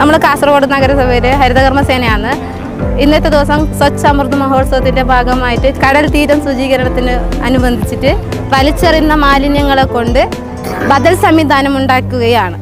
നമ്മൾ കാസർഗോഡ് നഗരസഭയിലെ ഹരിതകർമ്മ സേനയാണ് ഇന്നത്തെ ദിവസം സ്വച്ഛ അമൃത് മഹോത്സവത്തിന്റെ ഭാഗമായിട്ട് കടൽ തീരം ശുചീകരണത്തിന് അനുബന്ധിച്ചിട്ട് വലിച്ചെറിയുന്ന മാലിന്യങ്ങളെ കൊണ്ട് ബദൽ സംവിധാനം ഉണ്ടാക്കുകയാണ്.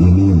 Amen.